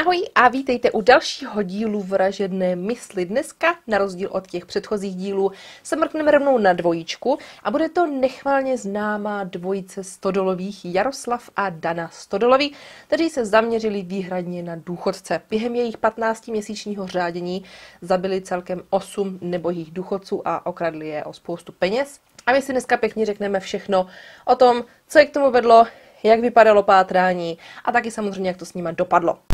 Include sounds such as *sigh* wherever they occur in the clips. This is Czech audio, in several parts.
Ahoj a vítejte u dalšího dílu Vražedné mysli. Dneska, na rozdíl od těch předchozích dílů, se mrkneme rovnou na dvojičku a bude to nechvalně známá dvojice Stodolových Jaroslav a Dana Stodolovi, kteří se zaměřili výhradně na důchodce. Během jejich 15-měsíčního řádění zabili celkem 8 nebohých důchodců a okradli je o spoustu peněz. A my si dneska pěkně řekneme všechno o tom, co je k tomu vedlo, jak vypadalo pátrání a taky samozřejmě, jak to s nimi dopadlo.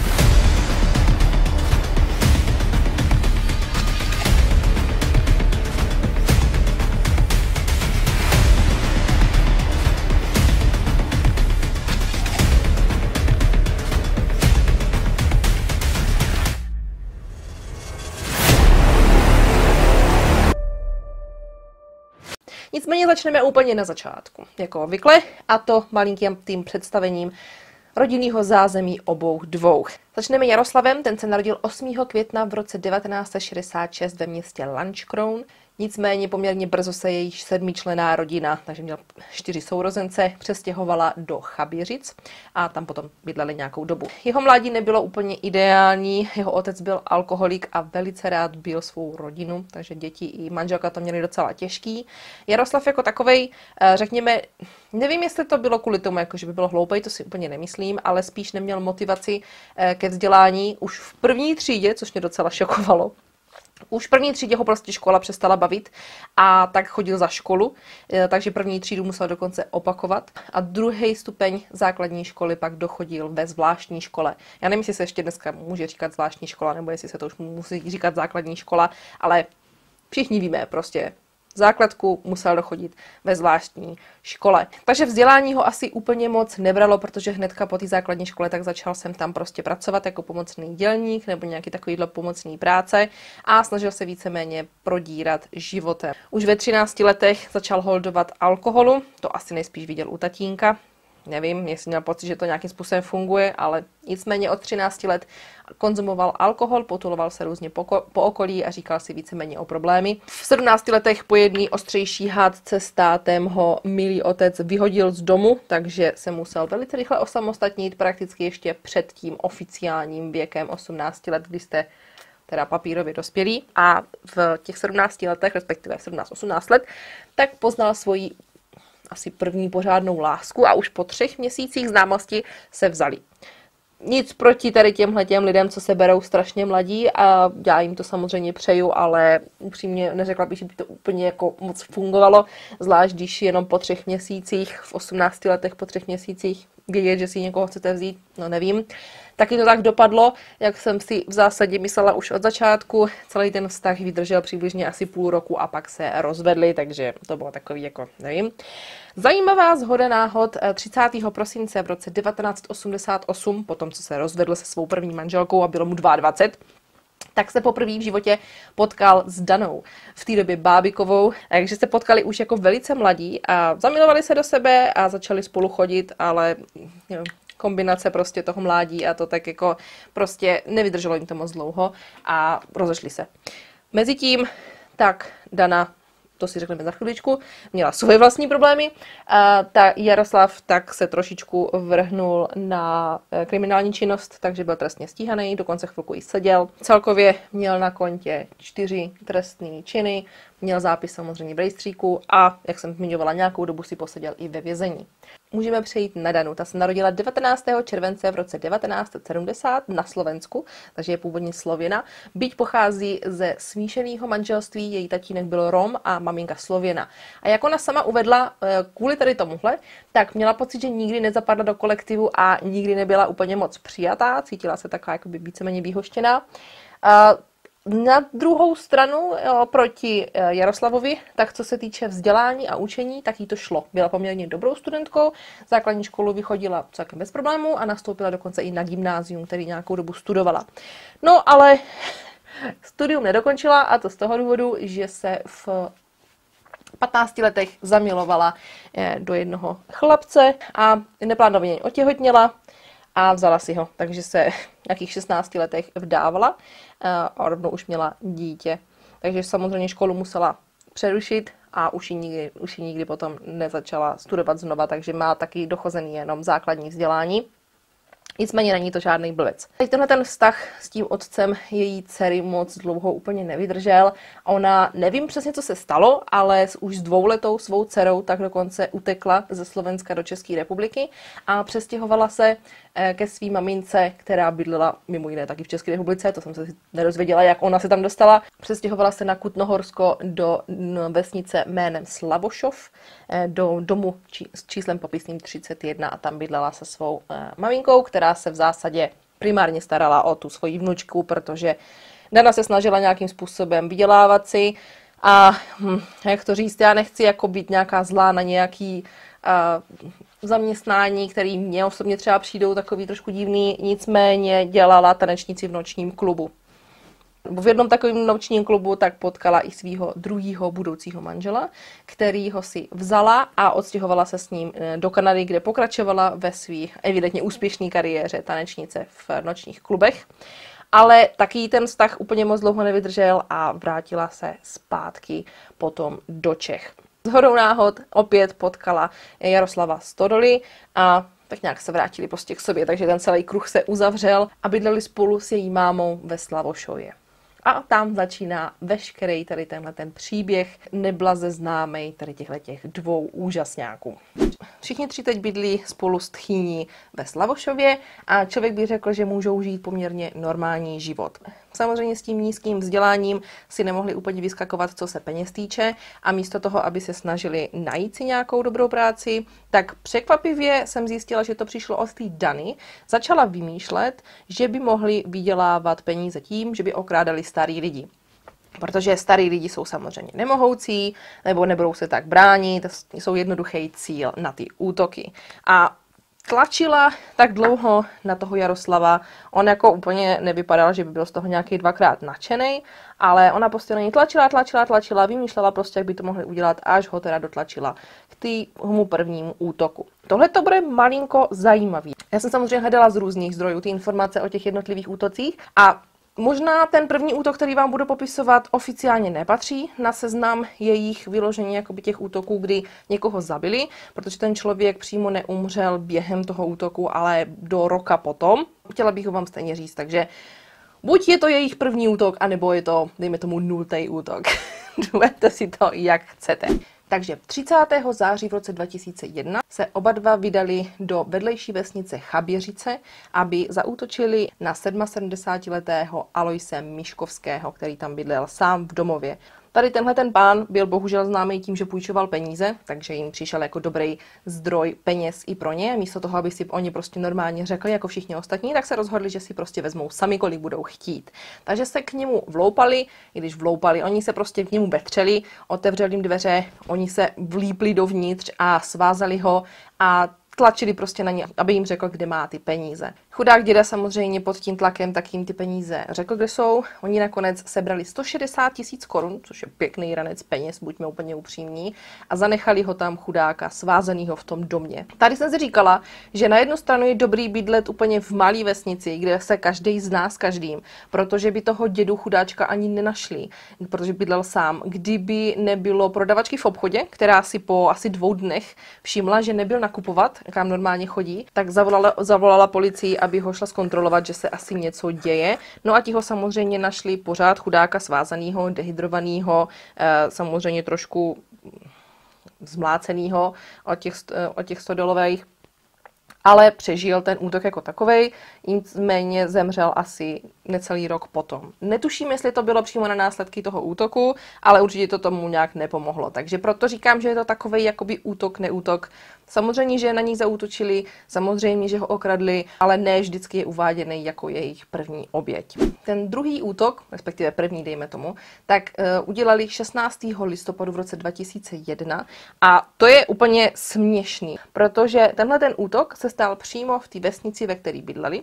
Nicméně začneme úplně na začátku, jako obvykle, a to malinkým tím představením rodinného zázemí obou dvou. Začneme Jaroslavem, ten se narodil 8. května v roce 1966 ve městě Lančkroun. Nicméně poměrně brzo se její sedmičlená rodina, takže měl čtyři sourozence, přestěhovala do Chaběřic a tam potom bydleli nějakou dobu. Jeho mládí nebylo úplně ideální, jeho otec byl alkoholik a velice rád byl svou rodinu, takže děti i manželka to měli docela těžký. Jaroslav jako takovej, eh, řekněme, nevím, jestli to bylo kvůli tomu, jako že by bylo hloupej, to si úplně nemyslím, ale spíš neměl motivaci eh, ke vzdělání už v první třídě, což mě docela šokovalo už v první třídě ho prostě škola přestala bavit a tak chodil za školu, eh, takže první třídu musel dokonce opakovat a druhý stupeň základní školy pak dochodil ve zvláštní škole. Já nevím, jestli se ještě dneska může říkat zvláštní škola, nebo jestli se to už musí říkat základní škola, ale všichni víme prostě, základku musel dochodit ve zvláštní škole. Takže vzdělání ho asi úplně moc nebralo, protože hnedka po té základní škole tak začal jsem tam prostě pracovat jako pomocný dělník nebo nějaký takovýhle pomocný práce a snažil se víceméně prodírat životem. Už ve 13 letech začal holdovat alkoholu, to asi nejspíš viděl u tatínka, nevím, jestli měl pocit, že to nějakým způsobem funguje, ale nicméně od 13 let konzumoval alkohol, potuloval se různě po, po okolí a říkal si víceméně o problémy. V 17 letech po jedné ostřejší hádce s tátem ho milý otec vyhodil z domu, takže se musel velice rychle osamostatnit, prakticky ještě před tím oficiálním věkem 18 let, kdy jste teda papírově dospělý a v těch 17 letech, respektive 17-18 let, tak poznal svoji asi první pořádnou lásku a už po třech měsících známosti se vzali. Nic proti tady těmhle těm lidem, co se berou strašně mladí a já jim to samozřejmě přeju, ale upřímně neřekla bych, že by to úplně jako moc fungovalo, zvlášť když jenom po třech měsících, v 18 letech po třech měsících vědět, že si někoho chcete vzít, no nevím. Taky to tak dopadlo, jak jsem si v zásadě myslela už od začátku. Celý ten vztah vydržel přibližně asi půl roku a pak se rozvedli, takže to bylo takový jako, nevím. Zajímavá zhoda náhod 30. Eh, prosince v roce 1988, potom co se rozvedl se svou první manželkou a bylo mu 22, tak se poprvé v životě potkal s Danou, v té době Bábikovou, takže se potkali už jako velice mladí a zamilovali se do sebe a začali spolu chodit, ale jo, kombinace prostě toho mládí a to tak jako prostě nevydrželo jim to moc dlouho a rozešli se. Mezitím tak Dana to si řekneme za chviličku, měla svoje vlastní problémy. A ta Jaroslav tak se trošičku vrhnul na eh, kriminální činnost, takže byl trestně stíhaný, dokonce chvilku i seděl. Celkově měl na kontě čtyři trestné činy, měl zápis samozřejmě v rejstříku a, jak jsem zmiňovala, nějakou dobu si poseděl i ve vězení. Můžeme přejít na Danu. Ta se narodila 19. července v roce 1970 na Slovensku, takže je původně Slověna. Byť pochází ze smíšeného manželství, její tatínek byl Rom a maminka Slověna. A jak ona sama uvedla, eh, kvůli tady tomuhle, tak měla pocit, že nikdy nezapadla do kolektivu a nikdy nebyla úplně moc přijatá, cítila se taková jakoby víceméně výhoštěná. Na druhou stranu jo, proti eh, Jaroslavovi, tak co se týče vzdělání a učení, tak jí to šlo. Byla poměrně dobrou studentkou, základní školu vychodila celkem bez problémů a nastoupila dokonce i na gymnázium, který nějakou dobu studovala. No ale *laughs* studium nedokončila a to z toho důvodu, že se v 15 letech zamilovala eh, do jednoho chlapce a neplánovaně otěhotněla a vzala si ho. Takže se v nějakých 16 letech vdávala a rovnou už měla dítě. Takže samozřejmě školu musela přerušit a už ji nikdy, už ji nikdy potom nezačala studovat znova, takže má taky dochozený jenom základní vzdělání. Nicméně není to žádný blbec. Teď tenhle ten vztah s tím otcem její dcery moc dlouho úplně nevydržel. Ona, nevím přesně, co se stalo, ale s už s dvouletou svou dcerou tak dokonce utekla ze Slovenska do České republiky a přestěhovala se eh, ke svým mamince, která bydlela mimo jiné taky v České republice, to jsem se nerozvěděla, jak ona se tam dostala. Přestěhovala se na Kutnohorsko do vesnice jménem Slavošov, eh, do domu s číslem popisným 31 a tam bydlela se svou eh, maminkou, která která se v zásadě primárně starala o tu svoji vnučku, protože Dana se snažila nějakým způsobem vydělávat si a hm, jak to říct, já nechci jako být nějaká zlá na nějaký uh, zaměstnání, který mě osobně třeba přijdou takový trošku divný, nicméně dělala tanečnici v nočním klubu v jednom takovém nočním klubu tak potkala i svého druhého budoucího manžela, který ho si vzala a odstěhovala se s ním eh, do Kanady, kde pokračovala ve svých evidentně úspěšné kariéře tanečnice v nočních klubech. Ale taky ten vztah úplně moc dlouho nevydržel a vrátila se zpátky potom do Čech. Z hodou náhod opět potkala Jaroslava Stodoly a tak nějak se vrátili prostě k sobě, takže ten celý kruh se uzavřel a bydleli spolu s její mámou ve Slavošově. A tam začíná veškerý tady tenhle ten příběh neblaze známej tady těchto těch dvou úžasňáků. Všichni tři teď bydlí spolu s tchýní ve Slavošově a člověk by řekl, že můžou žít poměrně normální život. Samozřejmě s tím nízkým vzděláním si nemohli úplně vyskakovat, co se peněz týče a místo toho, aby se snažili najít si nějakou dobrou práci, tak překvapivě jsem zjistila, že to přišlo od té Dany. Začala vymýšlet, že by mohli vydělávat peníze tím, že by okrádali starý lidi. Protože starý lidi jsou samozřejmě nemohoucí, nebo nebudou se tak bránit, jsou jednoduchý cíl na ty útoky. A tlačila tak dlouho na toho Jaroslava. On jako úplně nevypadal, že by byl z toho nějaký dvakrát nadšený, ale ona prostě na něj tlačila, tlačila, tlačila, vymýšlela prostě, jak by to mohli udělat, až ho teda dotlačila k tomu prvnímu útoku. Tohle to bude malinko zajímavý. Já jsem samozřejmě hledala z různých zdrojů ty informace o těch jednotlivých útocích a Možná ten první útok, který vám budu popisovat, oficiálně nepatří na seznam jejich vyložení jakoby těch útoků, kdy někoho zabili, protože ten člověk přímo neumřel během toho útoku, ale do roka potom. Chtěla bych ho vám stejně říct, takže buď je to jejich první útok, anebo je to, dejme tomu, nultý útok. *laughs* Důvete si to, jak chcete. Takže 30. září v roce 2001 se oba dva vydali do vedlejší vesnice Chaběřice, aby zaútočili na 77-letého Aloise Miškovského, který tam bydlel sám v domově. Tady tenhle ten pán byl bohužel známý tím, že půjčoval peníze, takže jim přišel jako dobrý zdroj peněz i pro ně. Místo toho, aby si oni prostě normálně řekli, jako všichni ostatní, tak se rozhodli, že si prostě vezmou sami, kolik budou chtít. Takže se k němu vloupali, i když vloupali, oni se prostě k němu betřeli, otevřeli jim dveře, oni se vlípli dovnitř a svázali ho a tlačili prostě na ně, aby jim řekl, kde má ty peníze. Chudák děda samozřejmě pod tím tlakem tak jim ty peníze řekl, kde jsou. Oni nakonec sebrali 160 tisíc korun, což je pěkný ranec peněz, buďme úplně upřímní, a zanechali ho tam chudáka svázenýho v tom domě. Tady jsem si říkala, že na jednu stranu je dobrý bydlet úplně v malé vesnici, kde se každý zná s každým, protože by toho dědu chudáčka ani nenašli, protože bydlel sám. Kdyby nebylo prodavačky v obchodě, která si po asi dvou dnech všimla, že nebyl nakupovat, kam normálně chodí, tak zavolala, zavolala policii, aby ho šla zkontrolovat, že se asi něco děje. No a ti ho samozřejmě našli pořád chudáka svázaného, dehydrovaného, eh, samozřejmě trošku zmláceného od těch, eh, od těch stodolových ale přežil ten útok jako takovej, nicméně zemřel asi necelý rok potom. Netuším, jestli to bylo přímo na následky toho útoku, ale určitě to tomu nějak nepomohlo. Takže proto říkám, že je to takový jakoby útok, neútok. Samozřejmě, že na ní zautočili, samozřejmě, že ho okradli, ale ne vždycky je uváděný jako jejich první oběť. Ten druhý útok, respektive první, dejme tomu, tak uh, udělali 16. listopadu v roce 2001 a to je úplně směšný, protože tenhle ten útok se stal přímo v té vesnici, ve které bydleli.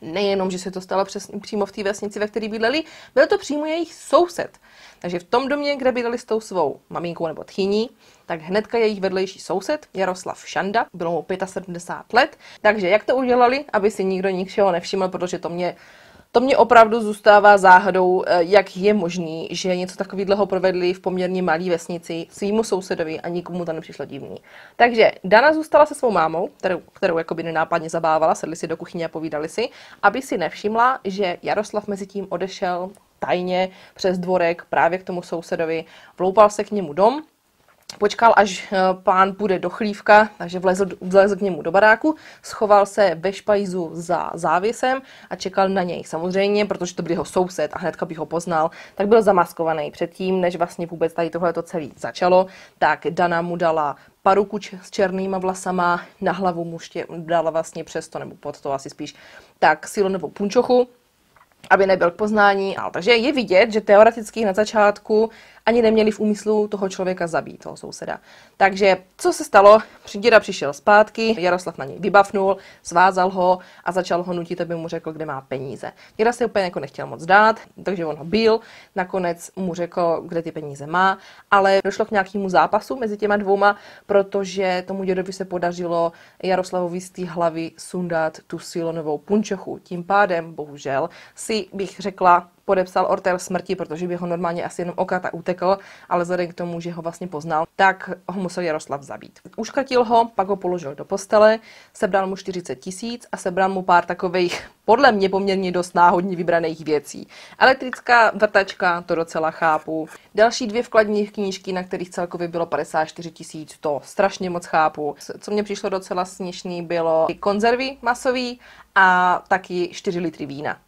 Nejenom, že se to stalo přes, přímo v té vesnici, ve které bydleli, byl to přímo jejich soused. Takže v tom domě, kde bydleli s tou svou maminkou nebo tchyní, tak hnedka jejich vedlejší soused, Jaroslav Šanda, bylo mu 75 let. Takže jak to udělali, aby si nikdo ničeho nevšiml, protože to mě To mě opravdu zůstává záhadou, eh, jak je možný, že něco takového provedli v poměrně malé vesnici svýmu sousedovi a nikomu to nepřišlo divný. Takže Dana zůstala se svou mámou, kterou, kterou jakoby nenápadně zabávala, sedli si do kuchyně a povídali si, aby si nevšimla, že Jaroslav mezi tím odešel tajně přes dvorek právě k tomu sousedovi, vloupal se k němu dom, Počkal, až eh, pán půjde do chlívka, takže vlezl, vlezl k němu do baráku, schoval se ve špajzu za závěsem a čekal na něj. Samozřejmě, protože to byl jeho soused a hnedka bych ho poznal, tak byl zamaskovaný předtím, než vlastně vůbec tady tohle to celé začalo, tak Dana mu dala paruku s černýma vlasama, na hlavu mu ště dala vlastně přes to, nebo pod to asi spíš, tak silonovou punčochu, aby nebyl k poznání. Ale takže je vidět, že teoreticky na začátku ani neměli v úmyslu toho člověka zabít, toho souseda. Takže co se stalo? Děda přišel zpátky, Jaroslav na něj vybavnul, svázal ho a začal ho nutit, aby mu řekl, kde má peníze. Děda se úplně jako nechtěl moc dát, takže on ho byl, nakonec mu řekl, kde ty peníze má, ale došlo k nějakému zápasu mezi těma dvouma, protože tomu dědovi se podařilo Jaroslavovi z té hlavy sundat tu silonovou punčochu. Tím pádem, bohužel, si bych řekla, podepsal ortel smrti, protože by ho normálně asi jenom okata utekl, ale vzhledem k tomu, že ho vlastně poznal, tak ho musel Jaroslav zabít. Uškrtil ho, pak ho položil do postele, sebral mu 40 tisíc a sebral mu pár takových, podle mě poměrně dost náhodně vybraných věcí. Elektrická vrtačka, to docela chápu. Další dvě vkladní knížky, na kterých celkově bylo 54 tisíc, to strašně moc chápu. Co mě přišlo docela směšný, bylo konzervy masový a taky 4 litry vína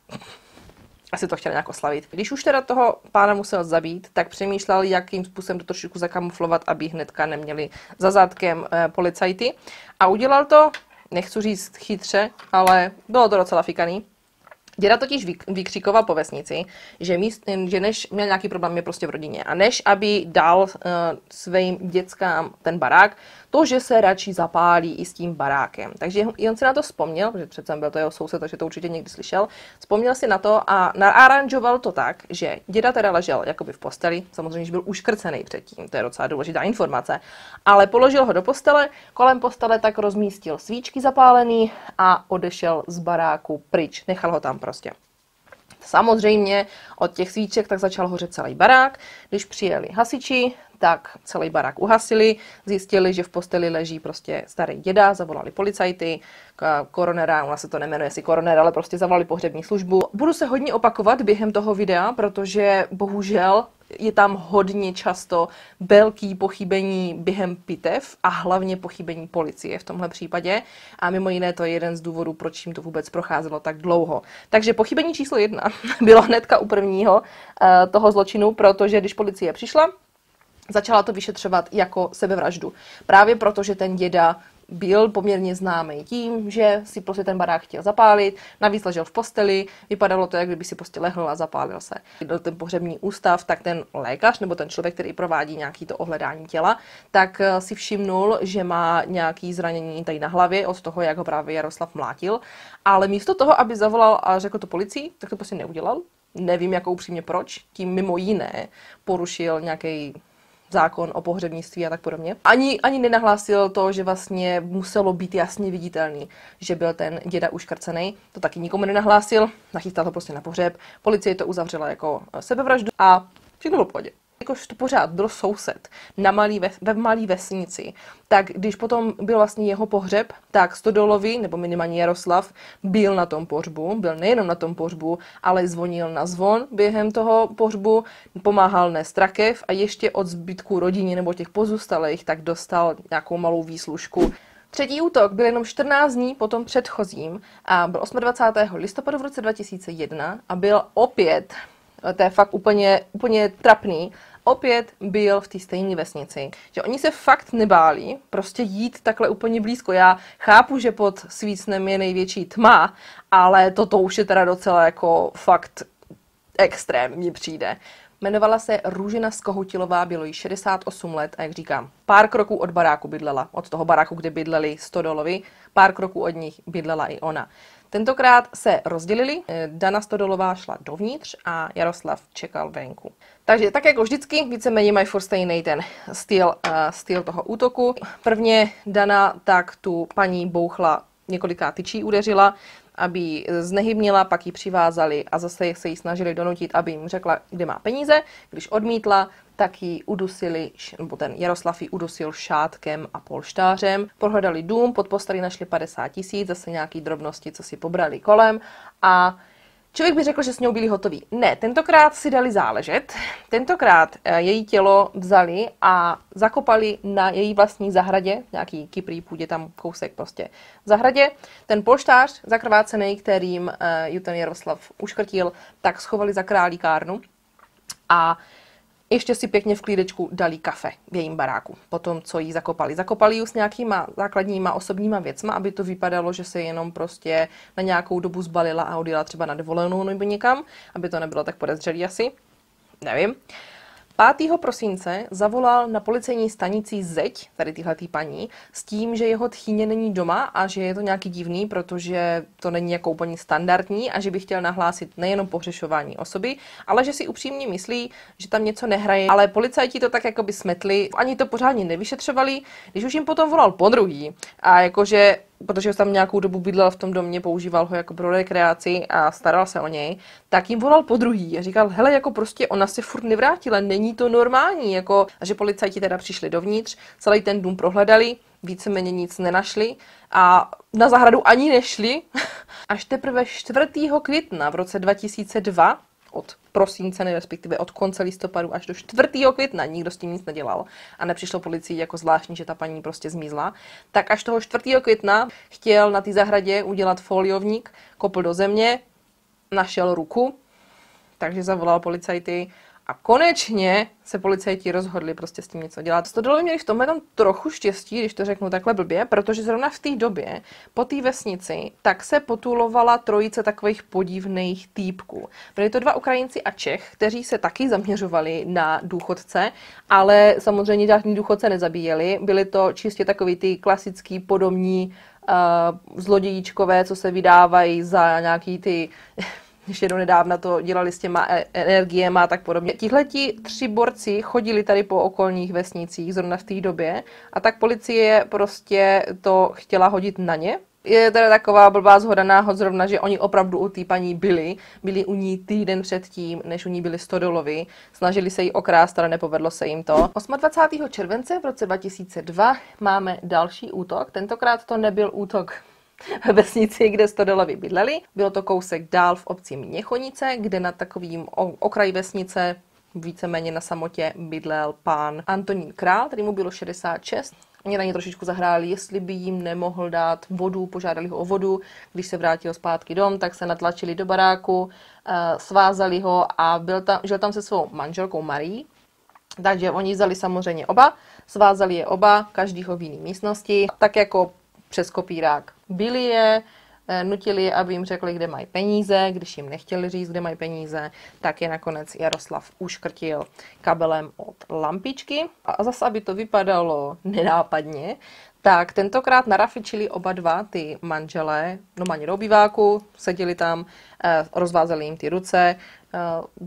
asi to chtěl nějak oslavit. Když už teda toho pána musel zabít, tak přemýšlel, jakým způsobem to trošičku zakamuflovat, aby hnedka neměli za zadkem eh, policajty. A udělal to, nechci říct chytře, ale bylo to docela fikaný. Děda totiž vykřikoval po vesnici, že, míst, že než měl nějaký problém je prostě v rodině. A než aby dal uh, svým dětskám ten barák, to, že se radši zapálí i s tím barákem. Takže on si na to vzpomněl, protože přece byl to jeho soused, takže to určitě někdy slyšel, vzpomněl si na to a naaranžoval to tak, že děda teda ležel jakoby v posteli, samozřejmě, že byl uškrcený předtím, to je docela důležitá informace, ale položil ho do postele, kolem postele tak rozmístil svíčky zapálený a odešel z baráku pryč, nechal ho tam prostě. Samozřejmě od těch svíček tak začal hořet celý barák. Když přijeli hasiči, tak celý barák uhasili, zjistili, že v posteli leží prostě starý děda, zavolali policajty, koronera, ona se to nemenuje asi koroner, ale prostě zavolali pohřební službu. Budu se hodně opakovat během toho videa, protože bohužel je tam hodně často velký pochybení během pitev a hlavně pochybení policie v tomhle případě. A mimo jiné to je jeden z důvodů, proč jim to vůbec procházelo tak dlouho. Takže pochybení číslo jedna *laughs* bylo hnedka u prvního uh, toho zločinu, protože když policie přišla, začala to vyšetřovat jako sebevraždu. Právě proto, že ten děda byl poměrně známý tím, že si prostě ten barák chtěl zapálit, navíc ležel v posteli, vypadalo to, jak kdyby si prostě lehl a zapálil se. Byl ten pohřební ústav, tak ten lékař nebo ten člověk, který provádí nějaký to ohledání těla, tak eh, si všimnul, že má nějaký zranění tady na hlavě od toho, jak ho právě Jaroslav mlátil, ale místo toho, aby zavolal a řekl to policii, tak to prostě neudělal. Nevím, jako upřímně proč. Tím mimo jiné porušil nějaký zákon o pohřebnictví a tak podobně. Ani, ani nenahlásil to, že vlastně muselo být jasně viditelný, že byl ten děda uškrcený. To taky nikomu nenahlásil, nachystal to prostě na pohřeb. Policie to uzavřela jako sebevraždu a všechno bylo v pohodě jakož to pořád byl soused na malý ve, ve malé vesnici, tak když potom byl vlastně jeho pohřeb, tak Stodolovi, nebo minimálně Jaroslav, byl na tom pohřbu, byl nejenom na tom pohřbu, ale zvonil na zvon během toho pohřbu, pomáhal nést rakev a ještě od zbytku rodině nebo těch pozůstalých tak dostal nějakou malou výslužku. Třetí útok byl jenom 14 dní po tom předchozím a byl 28. listopadu v roce 2001 a byl opět to je fakt úplně, úplně trapný, opět byl v té stejné vesnici. Že oni se fakt nebáli prostě jít takhle úplně blízko. Já chápu, že pod svícnem je největší tma, ale toto už je teda docela jako fakt extrém, mi přijde. Jmenovala se Růžena Skohutilová, bylo jí 68 let a jak říkám, pár kroků od baráku bydlela, od toho baráku, kde bydleli Stodolovi, pár kroků od nich bydlela i ona. Tentokrát se rozdělili, eh, Dana Stodolová šla dovnitř a Jaroslav čekal venku. Takže tak jako vždycky, víceméně mají furt stejný ten styl, uh, styl toho útoku. Prvně Dana tak tu paní bouchla několikrát tyčí udeřila aby znehybnila, pak ji přivázali a zase se jí snažili donutit, aby jim řekla, kde má peníze. Když odmítla, tak ji udusili, nebo ten Jaroslav ji udusil šátkem a polštářem. Prohledali dům, pod posteli našli 50 tisíc, zase nějaký drobnosti, co si pobrali kolem a Člověk by řekl, že s ňou byli hotoví. Ne, tentokrát si dali záležet. Tentokrát eh, její tělo vzali a zakopali na její vlastní zahradě, nějaký kyprý půdě, tam kousek prostě v zahradě. Ten polštář zakrvácený, kterým uh, ju ten Jaroslav uškrtil, tak schovali za králíkárnu. A ještě si pěkně v klídečku dali kafe v jejím baráku, potom co jí zakopali. Zakopali ji s nějakýma základníma osobníma věcma, aby to vypadalo, že se jenom prostě na nějakou dobu zbalila a odjela třeba na dovolenou nebo někam, aby to nebylo tak podezřelý asi. Nevím. 5. prosince zavolal na policejní stanici zeď, tady tyhle paní, s tím, že jeho tchýně není doma a že je to nějaký divný, protože to není jako úplně standardní a že by chtěl nahlásit nejenom pohřešování osoby, ale že si upřímně myslí, že tam něco nehraje. Ale policajti to tak jako by smetli, ani to pořádně nevyšetřovali, když už jim potom volal po druhý a jakože protože tam nějakou dobu bydlel v tom domě, používal ho jako pro rekreaci a staral se o něj, tak jim volal po druhý a říkal, hele, jako prostě ona se furt nevrátila, není to normální, jako, a že policajti teda přišli dovnitř, celý ten dům prohledali, víceméně nic nenašli a na zahradu ani nešli. *laughs* Až teprve 4. května v roce 2002 od prosince, respektive od konce listopadu až do 4. května, nikdo s tím nic nedělal a nepřišlo policii jako zvláštní, že ta paní prostě zmizla, tak až toho 4. května chtěl na té zahradě udělat foliovník, kopl do země, našel ruku, takže zavolal policajty, a konečně se policajti rozhodli prostě s tím něco dělat. Stodolovi měli v tomhle tam trochu štěstí, když to řeknu takhle blbě, protože zrovna v té době po té vesnici tak se potulovala trojice takových podivných týpků. Byli to dva Ukrajinci a Čech, kteří se taky zaměřovali na důchodce, ale samozřejmě žádný důchodce nezabíjeli. Byli to čistě takový ty klasický podobní uh, zlodějíčkové, co se vydávají za nějaký ty ještě do nedávna to dělali s těma e- energiemi a tak podobně. Tihleti tři borci chodili tady po okolních vesnicích zrovna v té době a tak policie prostě to chtěla hodit na ně, je teda taková blbá zhoda náhod zrovna, že oni opravdu u té paní byli. Byli u ní týden předtím, než u ní byli Stodolovi. Snažili se jí okrást, ale nepovedlo se jim to. 28. července v roce 2002 máme další útok. Tentokrát to nebyl útok ve vesnici, kde Stodolovi bydleli. Bylo to kousek dál v obci Měchonice, kde na takovým okraji vesnice víceméně na samotě bydlel pán Antonín Král, který mu bylo 66. Oni na ně trošičku zahráli, jestli by jim nemohl dát vodu, požádali ho o vodu. Když se vrátil zpátky dom, tak se natlačili do baráku, eh, svázali ho a byl tam, žil tam se svou manželkou Marí. Takže oni vzali samozřejmě oba, svázali je oba, každýho v jiné místnosti, tak jako přes kopírák. Byli je, eh, nutili je, aby jim řekli, kde mají peníze, když jim nechtěli říct, kde mají peníze, tak je nakonec Jaroslav uškrtil kabelem od lampičky. A zase, aby to vypadalo nenápadně, tak tentokrát narafičili oba dva ty manželé, no maní do obýváku, seděli tam, eh, rozvázali jim ty ruce, eh,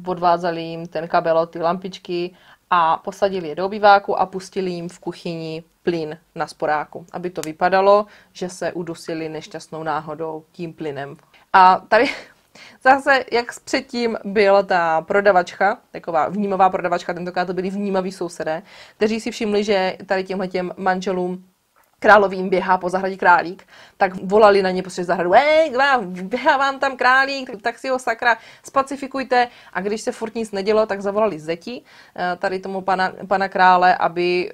odvázali jim ten kabel od ty lampičky a posadili je do obýváku a pustili jim v kuchyni plyn na sporáku, aby to vypadalo, že se udusili nešťastnou náhodou tím plynem. A tady *laughs* Zase, jak předtím byla ta prodavačka, taková vnímavá prodavačka, tentokrát to byli vnímaví sousedé, kteří si všimli, že tady těmhle těm manželům královým běhá po zahradě králík, tak volali na ně prostě zahradu, hej, běhá vám tam králík, tak si ho sakra spacifikujte. A když se furt nic nedělo, tak zavolali zeti eh, tady tomu pana, pana krále, aby eh,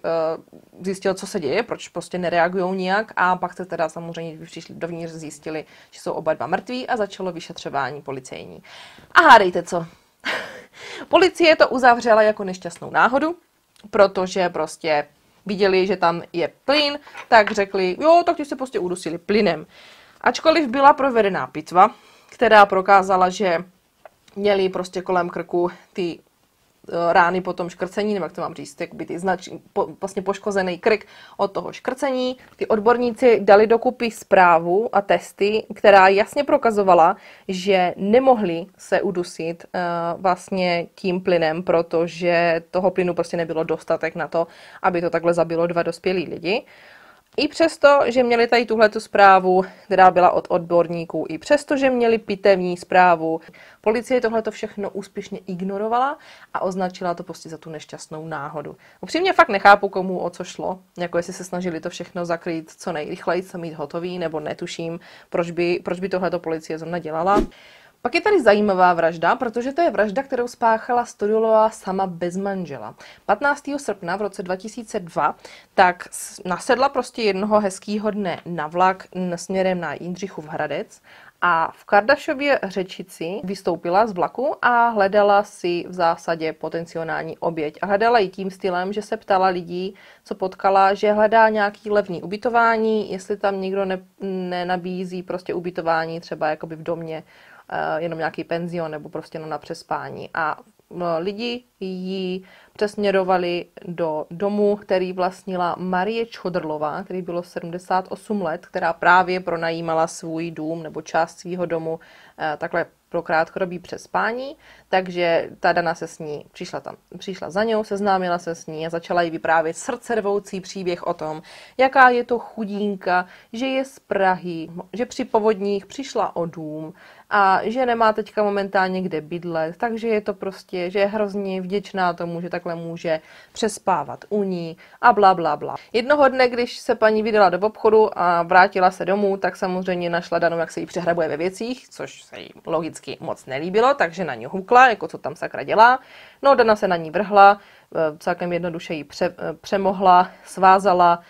zjistil, co se děje, proč prostě nereagují nijak a pak se teda samozřejmě, přišli dovnitř, zjistili, že jsou oba dva mrtví a začalo vyšetřování policejní. A hádejte co? *laughs* Policie to uzavřela jako nešťastnou náhodu, protože prostě viděli, že tam je plyn, tak řekli, jo, tak ty se prostě udusili plynem. Ačkoliv byla provedená pitva, která prokázala, že měli prostě kolem krku ty rány po tom škrcení, nebo jak to mám říct, jakoby ty znač, po, vlastně poškozený krk od toho škrcení. Ty odborníci dali dokupy zprávu a testy, která jasně prokazovala, že nemohli se udusit uh, vlastně tím plynem, protože toho plynu prostě nebylo dostatek na to, aby to takhle zabilo dva dospělí lidi. I přesto, že měli tady tuhletu zprávu, která byla od odborníků, i přesto, že měli pitevní zprávu, policie tohleto všechno úspěšně ignorovala a označila to prostě za tu nešťastnou náhodu. Upřímně fakt nechápu, komu o co šlo, jako jestli se snažili to všechno zakrýt co nejrychleji, co mít hotový, nebo netuším, proč by, proč by tohleto policie zrovna dělala. Pak je tady zajímavá vražda, protože to je vražda, kterou spáchala Stodolová sama bez manžela. 15. srpna v roce 2002 tak nasedla prostě jednoho hezkého dne na vlak směrem na Jindřichův Hradec a v Kardašově řečici vystoupila z vlaku a hledala si v zásadě potenciální oběť. A hledala ji tím stylem, že se ptala lidí, co potkala, že hledá nějaký levný ubytování, jestli tam nikdo ne, nenabízí prostě ubytování třeba jakoby v domě jenom nějaký penzion nebo prostě na přespání. A no, lidi ji přesměrovali do domu, který vlastnila Marie Čodrlová, který bylo 78 let, která právě pronajímala svůj dům nebo část svého domu eh, takhle pro krátkodobý přespání, takže ta Dana se s ní přišla tam, přišla za ňou, seznámila se s ní a začala jí vyprávět srdcervoucí příběh o tom, jaká je to chudínka, že je z Prahy, že při povodních přišla o dům a že nemá teďka momentálně kde bydlet, takže je to prostě, že je hrozně vděčná tomu, že takhle může přespávat u ní a bla, bla, bla. Jednoho dne, když se paní vydala do obchodu a vrátila se domů, tak samozřejmě našla Danu, jak se jí přehrabuje ve věcích, což se jí logicky moc nelíbilo, takže na ní hukla, jako co tam sakra dělá. No, Dana se na ní vrhla, e, celkem jednoduše ji pře, e, přemohla, svázala.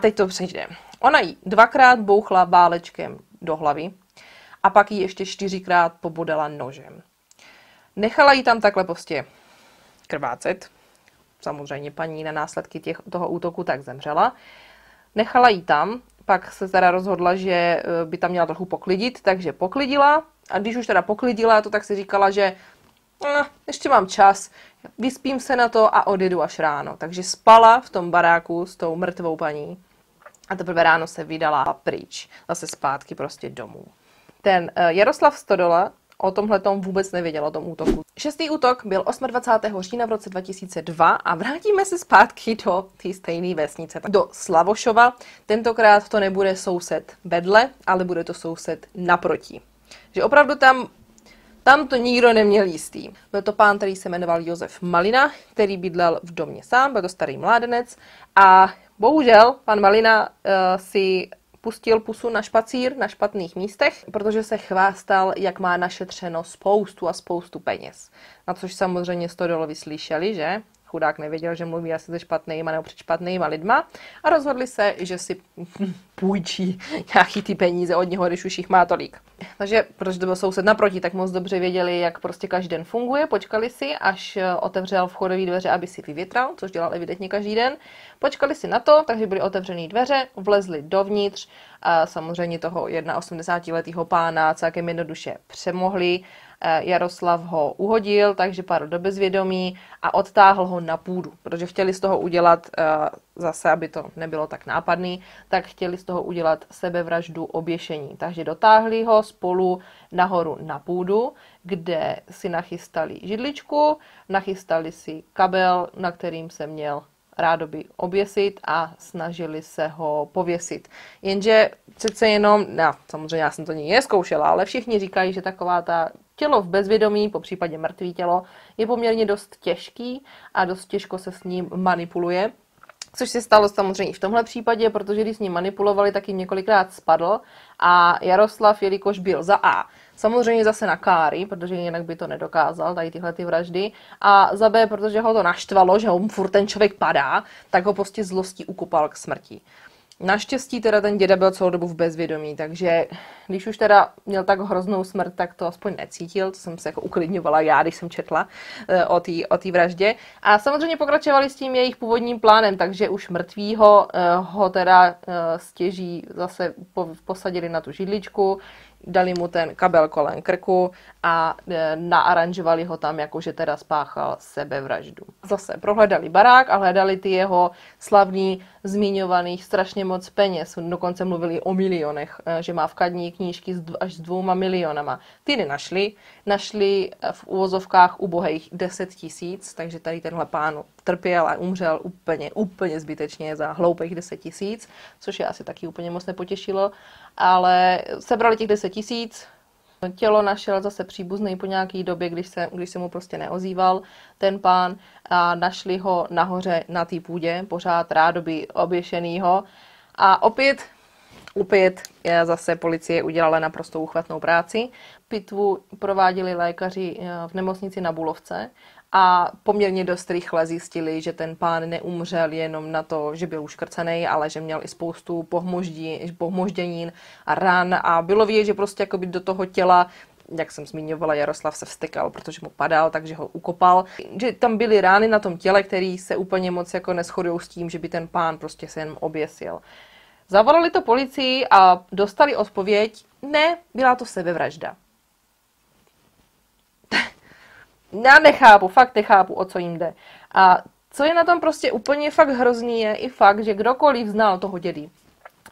Teď to přejde. Ona jí dvakrát bouchla válečkem do hlavy a pak ji ještě čtyřikrát pobodala nožem. Nechala ji tam takhle prostě krvácet. Samozřejmě paní na následky těch, toho útoku tak zemřela. Nechala ji tam, pak se teda rozhodla, že eh, by tam měla trochu poklidit, takže poklidila. A když už teda poklidila to, tak si říkala, že eh, ještě mám čas, vyspím se na to a odjedu až ráno. Takže spala v tom baráku s tou mrtvou paní a teprve ráno se vydala pryč, zase zpátky prostě domů. Ten eh, Jaroslav Stodola o tomhle tom vůbec nevěděl, o tom útoku. Šestý útok byl 28. října v roce 2002 a vrátíme se zpátky do té stejné vesnice, do Slavošova. Tentokrát to nebude soused vedle, ale bude to soused naproti. Že opravdu tam tam to nikdo neměl jistý. Byl to pán, který se jmenoval Josef Malina, který bydlel v domě sám, byl to starý mládenec a bohužel pan Malina uh, si pustil pusu na špacír na špatných místech, protože se chvástal, jak má našetřeno spoustu a spoustu peněz. Na což samozřejmě Stodolovi slyšeli, že? Chudák nevěděl, že mluví asi se špatnýma nebo před špatnýma lidma a rozhodli se, že si *laughs* půjčí nějaký ty peníze od něho, když už jich má tolik. Takže, protože to byl soused naproti, tak moc dobře věděli, jak prostě každý den funguje, počkali si, až eh, otevřel vchodové dveře, aby si vyvětral, což dělal evidentně každý den. Počkali si na to, takže byly otevřené dveře, vlezli dovnitř, a samozřejmě toho 81-letého pána celkem jednoduše přemohli Jaroslav ho uhodil, takže padl do bezvědomí a odtáhl ho na půdu, protože chtěli z toho udělat, eh, zase aby to nebylo tak nápadný, tak chtěli z toho udělat sebevraždu oběšení. Takže dotáhli ho spolu nahoru na půdu, kde si nachystali židličku, nachystali si kabel, na kterým se měl rádoby oběsit a snažili se ho pověsit. Jenže přece jenom, no, samozřejmě já jsem to nikdy neskoušela, ale všichni říkají, že taková ta tělo v bezvědomí, po případě mrtvý tělo, je poměrně dost těžký a dost těžko se s ním manipuluje. Což se stalo samozřejmě v tomhle případě, protože když s ním manipulovali, tak jim několikrát spadl a Jaroslav, jelikož byl za A, samozřejmě zase na káry, protože jinak by to nedokázal, tady tyhle ty vraždy, a za B, protože ho to naštvalo, že ho furt ten člověk padá, tak ho prostě zlostí ukopal k smrti. Naštěstí teda ten děda byl celou dobu v bezvědomí, takže když už teda měl tak hroznou smrt, tak to aspoň necítil, to jsem se jako uklidňovala já, když jsem četla uh, o té o vraždě. A samozřejmě pokračovali s tím jejich původním plánem, takže už mrtvýho uh, ho teda uh, stěží zase po, posadili na tu židličku, dali mu ten kabel kolem krku a e, naaranžovali ho tam, jako že teda spáchal sebevraždu. Zase prohledali barák a hledali ty jeho slavný, zmiňovaných strašně moc peněz. Dokonce mluvili o milionech, e, že má vkladní knížky až s dvouma milionama. Ty nenašli. Našli v úvozovkách ubohých 10 tisíc, takže tady tenhle pán trpěl a umřel úplně, úplně zbytečně za hloupých 10 tisíc, což je asi taky úplně moc nepotěšilo, ale sebrali těch 10 tisíc, Tělo našel zase příbuzný po nějaký době, když se, když se mu prostě neozýval ten pán a našli ho nahoře na té půdě, pořád rádoby oběšenýho. A opět, opět zase policie udělala naprosto uchvatnou práci. Pitvu prováděli lékaři eh, v nemocnici na Bulovce a poměrně dost rychle zjistili, že ten pán neumřel jenom na to, že byl uškrcený, ale že měl i spoustu pohmožděnín a ran a bylo vidět, že prostě jakoby do toho těla jak jsem zmiňovala, Jaroslav se vstekal, protože mu padal, takže ho ukopal. Že tam byly rány na tom těle, které se úplně moc jako neschodují s tím, že by ten pán prostě se jen oběsil. Zavolali to policii a dostali odpověď, ne, byla to sebevražda. Já nechápu, fakt nechápu, o co jim jde. A co je na tom prostě úplně fakt hrozný, je i fakt, že kdokoliv znal toho dědy,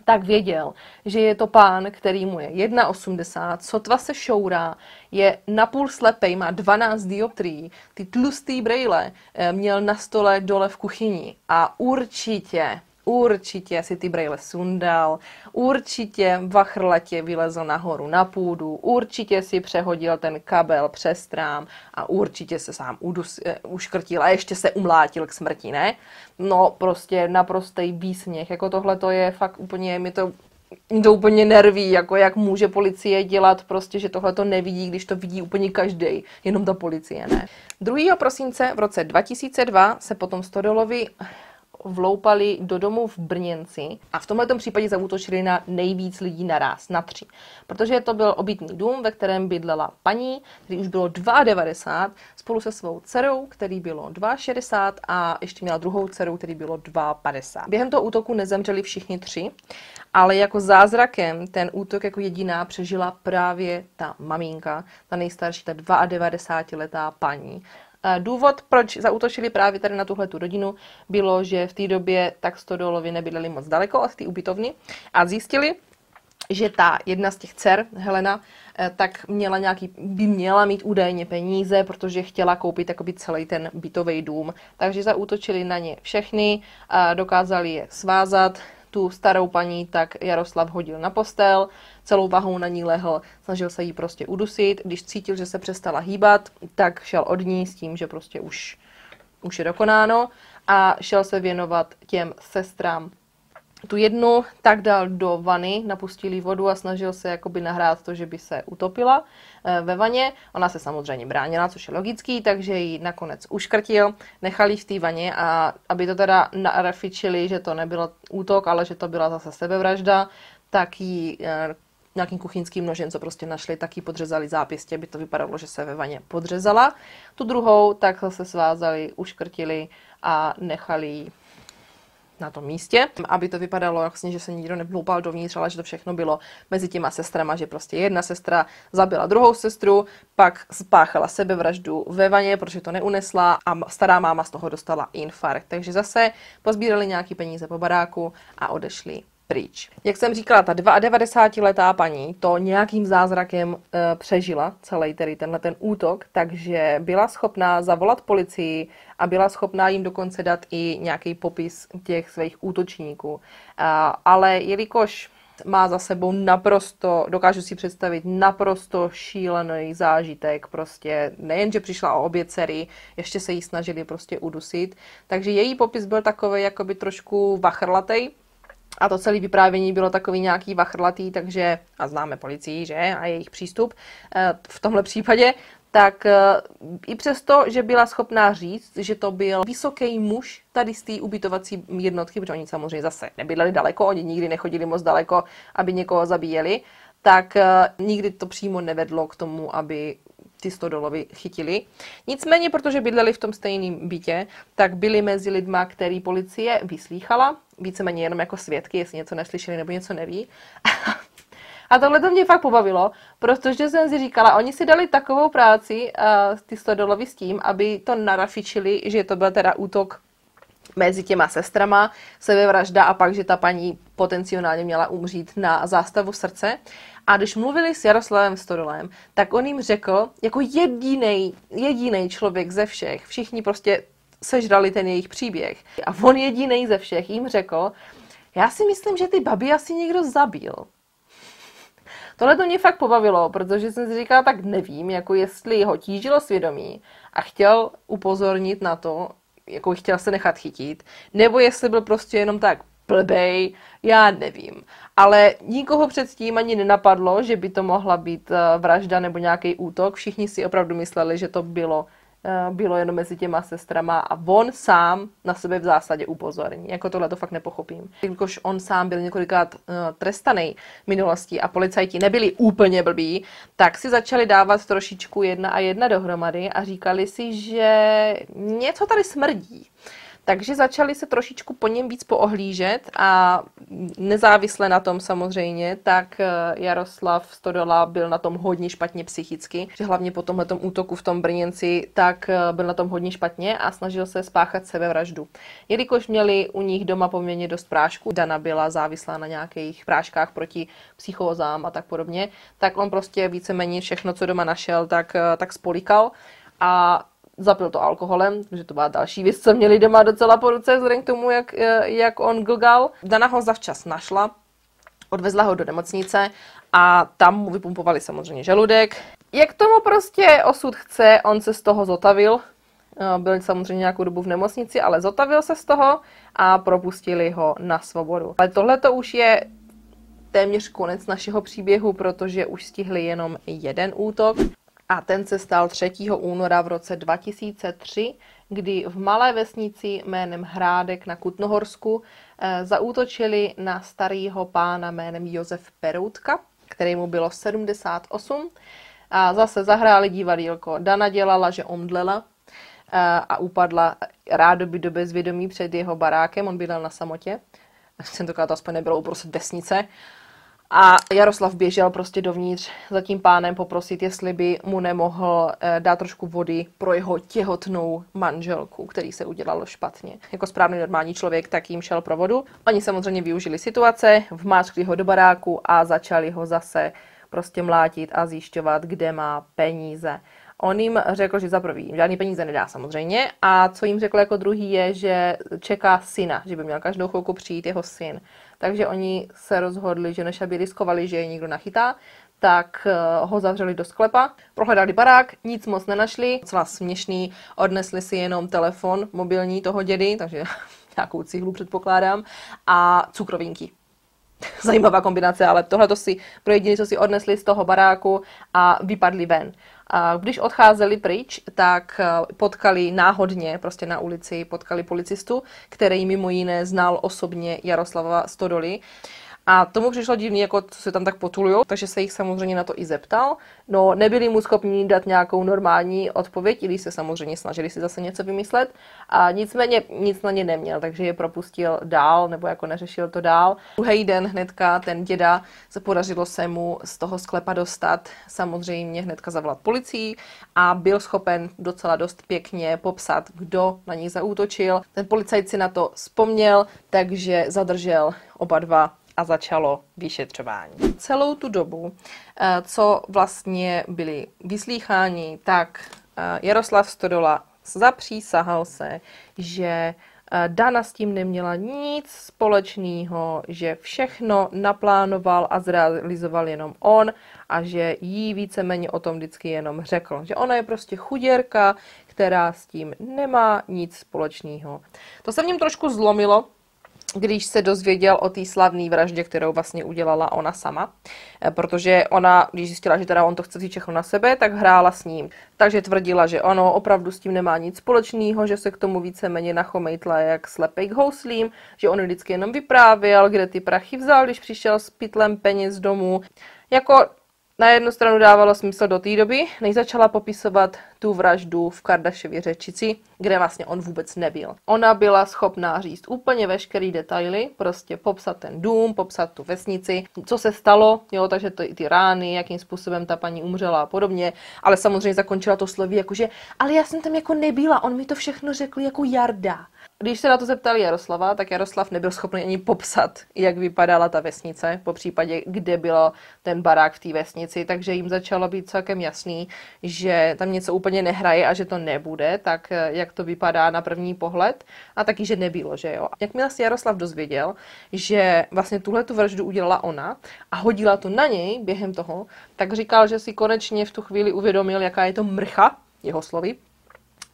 tak věděl, že je to pán, který mu je 1,80, sotva se šourá, je napůl slepej, má 12 dioptrií, ty tlustý brejle eh, měl na stole dole v kuchyni a určitě určitě si ty brejle sundal, určitě vachrlatě vylezl nahoru na půdu, určitě si přehodil ten kabel přes trám a určitě se sám udus, uh, uškrtil a ještě se umlátil k smrti, ne? No prostě naprostej výsměch, jako tohle to je fakt úplně, mi to to úplně nerví, jako jak může policie dělat prostě, že tohle to nevidí, když to vidí úplně každý, jenom ta policie ne. 2. prosince v roce 2002 se potom Stodolovi vloupali do domu v Brněnci a v tomto případě zautočili na nejvíc lidí naraz, na tři. Protože to byl obytný dům, ve kterém bydlela paní, který už bylo 92, spolu se svou dcerou, který bylo 62 a ještě měla druhou dceru, který bylo 52. Během toho útoku nezemřeli všichni tři, ale jako zázrakem ten útok jako jediná přežila právě ta maminka, ta nejstarší, ta 92-letá paní, Důvod, proč zautočili právě tady na tuhle tu rodinu, bylo, že v té době tak Stodolovi nebydleli moc daleko od té ubytovny a zjistili, že ta jedna z těch dcer, Helena, eh, tak měla nějaký, by měla mít údajně peníze, protože chtěla koupit jakoby celý ten bytový dům. Takže zaútočili na ně všechny, dokázali je svázat, tu starou paní tak Jaroslav hodil na postel, celou vahou na ní lehl, snažil se jí prostě udusit. Když cítil, že se přestala hýbat, tak šel od ní s tím, že prostě už, už je dokonáno a šel se věnovat těm sestrám tu jednu tak dal do vany, napustil jí vodu a snažil se jakoby nahrát to, že by se utopila eh, ve vaně. Ona se samozřejmě bránila, což je logický, takže ji nakonec uškrtil, nechali v té vaně a aby to teda narafičili, že to nebyl útok, ale že to byla zase sebevražda, tak ji eh, nějakým kuchyňským nožem, co prostě našli, tak ji podřezali zápěstě, aby to vypadalo, že se ve vaně podřezala. Tu druhou tak se svázali, uškrtili a nechali na tom místě, aby to vypadalo vlastně, že se nikdo nevloupal dovnitř, ale že to všechno bylo mezi těma sestrama, že prostě jedna sestra zabila druhou sestru, pak spáchala sebevraždu ve vaně, protože to neunesla a stará máma z toho dostala infarkt. Takže zase pozbírali nějaký peníze po baráku a odešli pryč. Jak jsem říkala, ta 92-letá paní to nějakým zázrakem e, přežila, celý tedy tenhle ten útok, takže byla schopná zavolat policii a byla schopná jim dokonce dát i nějaký popis těch svých útočníků. A, ale jelikož má za sebou naprosto, dokážu si představit, naprosto šílený zážitek, prostě nejen, že přišla o obě dcery, ještě se jí snažili prostě udusit, takže její popis byl takový jakoby trošku vachrlatej, a to celé vyprávění bylo takový nějaký vachrlatý, takže, a známe policii, že, a jejich přístup eh, v tomhle případě, tak eh, i přesto, že byla schopná říct, že to byl vysoký muž tady z té ubytovací jednotky, protože oni samozřejmě zase nebydleli daleko, oni nikdy nechodili moc daleko, aby někoho zabíjeli, tak eh, nikdy to přímo nevedlo k tomu, aby ty stodolovi chytili. Nicméně, protože bydleli v tom stejném bytě, tak byli mezi lidma, který policie vyslýchala, víceméně jenom jako svědky, jestli něco neslyšeli nebo něco neví. A tohle to mě fakt pobavilo, protože jsem si říkala, oni si dali takovou práci, uh, ty stodolovi s tím, aby to narafičili, že to byl teda útok mezi těma sestrama, sebevražda a pak, že ta paní potenciálně měla umřít na zástavu srdce. A když mluvili s Jaroslavem Stodolem, tak on jim řekl, jako jediný jediný člověk ze všech, všichni prostě sežrali ten jejich příběh. A on jediný ze všech jim řekl, já si myslím, že ty babi asi někdo zabil. Tohle to mě fakt pobavilo, protože jsem si říkala, tak nevím, jako jestli ho tížilo svědomí a chtěl upozornit na to, jako chtěl se nechat chytit, nebo jestli byl prostě jenom tak plebej, já nevím. Ale nikoho předtím ani nenapadlo, že by to mohla být eh, vražda nebo nějaký útok. Všichni si opravdu mysleli, že to bylo bylo jenom mezi těma sestrama a on sám na sebe v zásadě upozorní. Jako tohle to fakt nepochopím. Jakož on sám byl několikrát uh, trestaný v minulosti a policajti nebyli úplně blbí, tak si začali dávat trošičku jedna a jedna dohromady a říkali si, že něco tady smrdí. Takže začali se trošičku po něm víc poohlížet a nezávisle na tom samozřejmě, tak eh, Jaroslav Stodola byl na tom hodně špatně psychicky, že hlavně po tomhle útoku v tom Brněnci, tak eh, byl na tom hodně špatně a snažil se spáchat sebevraždu. Jelikož měli u nich doma poměrně dost prášku, Dana byla závislá na nějakých práškách proti psychózám a tak podobně, tak on prostě víceméně všechno, co doma našel, tak, eh, tak spolikal a zapil to alkoholem, že to byla další věc, co měli doma docela po ruce, vzhledem k tomu, jak, eh, jak on glgal. Dana ho zavčas našla, odvezla ho do nemocnice a tam mu vypumpovali samozřejmě žaludek. Jak tomu prostě osud chce, on se z toho zotavil, eh, byl samozřejmě nějakou dobu v nemocnici, ale zotavil se z toho a propustili ho na svobodu. Ale tohle to už je téměř konec našeho příběhu, protože už stihli jenom jeden útok a ten se stal 3. února v roce 2003, kdy v malé vesnici jménem Hrádek na Kutnohorsku eh, zaútočili na starého pána jménem Josef Peroutka, který mu bylo 78. A zase zahráli divadílko. Dana dělala, že omdlela eh, a upadla rádoby do bezvědomí před jeho barákem. On bydlel na samotě. Tentokrát to aspoň nebylo uprostřed vesnice. A Jaroslav běžel prostě dovnitř za tím pánem poprosit, jestli by mu nemohl eh, dát trošku vody pro jeho těhotnou manželku, který se udělalo špatně. Jako správný normální člověk, tak jim šel pro vodu. Oni samozřejmě využili situace, vmáčkli ho do baráku a začali ho zase prostě mlátit a zjišťovat, kde má peníze. On jim řekl, že za prvý žádný peníze nedá samozřejmě a co jim řekl jako druhý je, že čeká syna, že by měl každou chvilku přijít jeho syn. Takže oni se rozhodli, že než aby riskovali, že je někdo nachytá, tak eh, ho zavřeli do sklepa, prohledali barák, nic moc nenašli, celá směšný, odnesli si jenom telefon mobilní toho dědy, takže *laughs* nějakou cihlu předpokládám, a cukrovinky. *laughs* Zajímavá kombinace, ale tohle to si pro jediný, co si odnesli z toho baráku a vypadli ven. A když odcházeli pryč, tak eh, potkali náhodně, prostě na ulici, potkali policistu, který mimo jiné znal osobně Jaroslava Stodoly. A tomu přišlo divný, jako co se tam tak potulují, takže se jich samozřejmě na to i zeptal. No, nebyli mu schopni dát nějakou normální odpověď, i když se samozřejmě snažili si zase něco vymyslet. A nicméně nic na ně neměl, takže je propustil dál, nebo jako neřešil to dál. Druhý den hnedka ten děda se podařilo se mu z toho sklepa dostat, samozřejmě hnedka zavolat policii a byl schopen docela dost pěkně popsat, kdo na něj zaútočil. Ten policajt si na to vzpomněl, takže zadržel oba dva a začalo vyšetřování. Celou tu dobu, eh, co vlastně byli vyslýcháni, tak eh, Jaroslav Stodola zapřísahal se, že eh, Dana s tím neměla nic společného, že všechno naplánoval a zrealizoval jenom on a že jí víceméně o tom vždycky jenom řekl. Že ona je prostě chuděrka, která s tím nemá nic společného. To se v něm trošku zlomilo, když se dozvěděl o té slavné vraždě, kterou vlastně udělala ona sama. Eh, protože ona, když zjistila, že teda on to chce vzít všechno na sebe, tak hrála s ním. Takže tvrdila, že ono opravdu s tím nemá nic společného, že se k tomu víceméně nachomejtla jak slepej k houslím, že on vždycky jenom vyprávěl, kde ty prachy vzal, když přišel s pytlem peněz domů. Jako na jednu stranu dávalo smysl do té doby, než začala popisovat tu vraždu v Kardaševě řečici, kde vlastně on vůbec nebyl. Ona byla schopná říct úplně veškerý detaily, prostě popsat ten dům, popsat tu vesnici, co se stalo, jo, takže to i ty rány, jakým způsobem ta paní umřela a podobně, ale samozřejmě zakončila to sloví jakože, ale já jsem tam jako nebyla, on mi to všechno řekl jako Jarda. Když se na to zeptali Jaroslava, tak Jaroslav nebyl schopný ani popsat, jak vypadala ta vesnice, po případě, kde byl ten barák v té vesnici, takže jim začalo být celkem jasný, že tam něco úplně nehraje a že to nebude, tak eh, jak to vypadá na první pohled, a taky, že nebylo, že jo. Jakmile si Jaroslav dozvěděl, že vlastně tuhle tu vraždu udělala ona a hodila to na něj během toho, tak říkal, že si konečně v tu chvíli uvědomil, jaká je to mrcha, jeho slovy,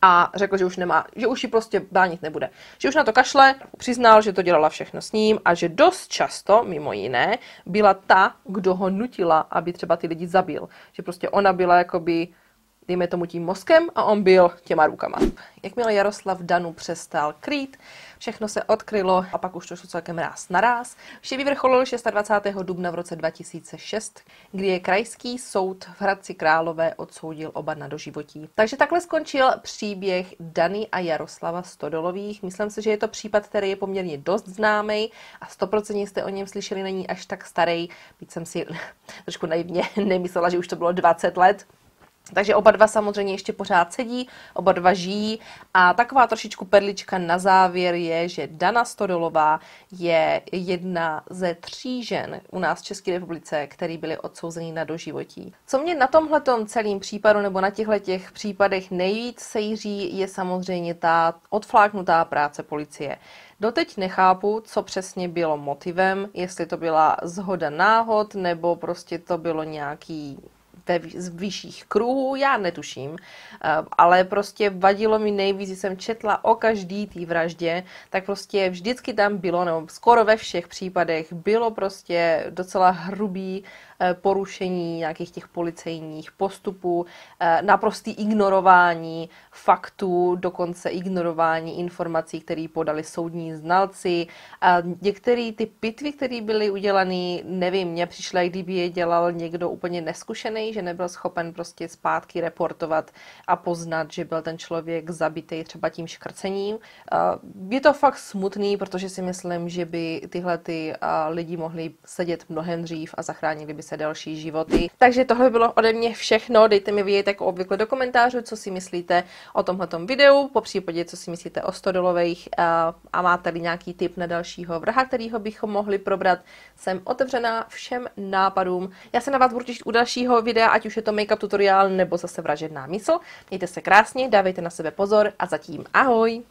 a řekl, že už nemá, že už ji prostě bránit nebude. Že už na to kašle, přiznal, že to dělala všechno s ním a že dost často, mimo jiné, byla ta, kdo ho nutila, aby třeba ty lidi zabil. Že prostě ona byla jakoby dejme tomu tím mozkem a on byl těma rukama. Jakmile Jaroslav Danu přestal krýt, všechno se odkrylo a pak už to šlo celkem ráz na ráz. Vše vyvrcholilo 26. dubna v roce 2006, kdy je krajský soud v Hradci Králové odsoudil oba na doživotí. Takže takhle skončil příběh Dany a Jaroslava Stodolových. Myslím si, že je to případ, který je poměrně dost známý a 100% jste o něm slyšeli, není až tak starý. Byť jsem si *laughs* trošku naivně nemyslela, že už to bylo 20 let. Takže oba dva samozřejmě ještě pořád sedí, oba dva žijí a taková trošičku perlička na závěr je, že Dana Stodolová je jedna ze tří žen u nás v České republice, který byly odsouzeny na doživotí. Co mě na tomhle celém případu nebo na těchto těch případech nejvíc sejří, je samozřejmě ta odfláknutá práce policie. Doteď nechápu, co přesně bylo motivem, jestli to byla zhoda náhod, nebo prostě to bylo nějaký ve, z vyšších kruhů, já netuším, eh, ale prostě vadilo mi nejvíc, když jsem četla o každý té vraždě, tak prostě vždycky tam bylo, nebo skoro ve všech případech bylo prostě docela hrubý Eh, porušení nějakých těch policejních postupů, eh, naprostý ignorování faktů, dokonce ignorování informací, které podali soudní znalci. Některé ty pitvy, které byly udělané, nevím, mně přišlo, kdyby je dělal někdo úplně neskušený, že nebyl schopen prostě zpátky reportovat a poznat, že byl ten člověk zabitý třeba tím škrcením. Eh, je to fakt smutný, protože si myslím, že by tyhle ty lidi mohli sedět mnohem dřív a zachránili by se další životy. Takže tohle bylo ode mě všechno. Dejte mi vědět jako obvykle do komentářů, co si myslíte o tomhle videu, po případě, co si myslíte o stodolových a, a máte-li nějaký tip na dalšího vraha, kterýho bychom mohli probrat. Jsem otevřená všem nápadům. Já se na vás budu těšit u dalšího videa, ať už je to make-up tutoriál nebo zase vražedná mysl. Mějte se krásně, dávejte na sebe pozor a zatím ahoj!